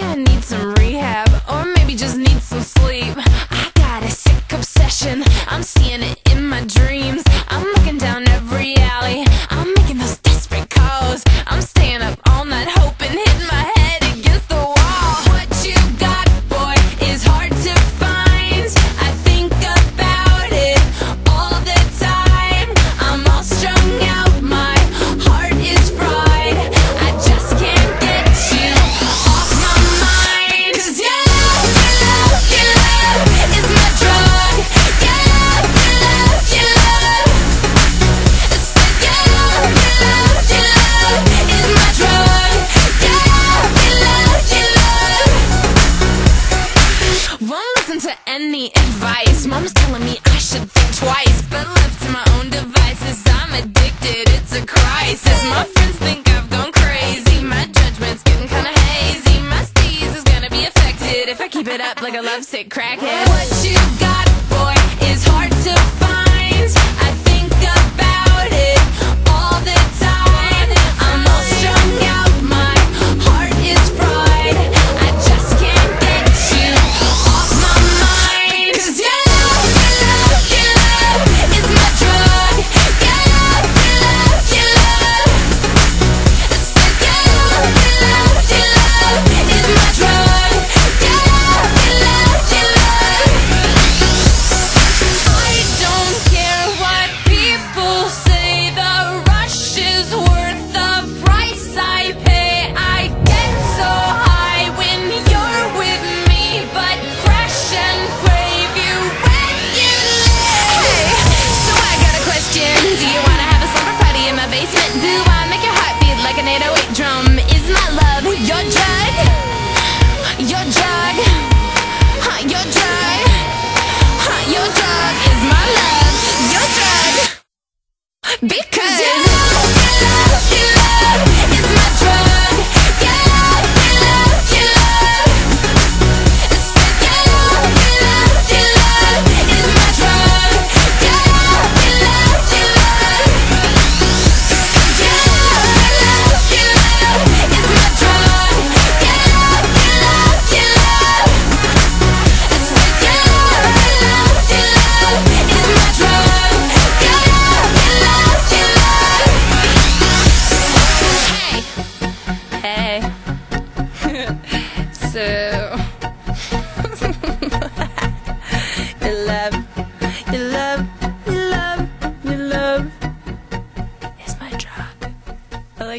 I need some rehab, or maybe just need Mom's telling me I should think twice. But left to my own devices I'm addicted, it's a crisis. My friends think I've gone crazy. My judgment's getting kinda hazy. My steez is gonna be affected If I keep it up like a lovesick crackhead. What you got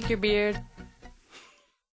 like your beard.